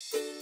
you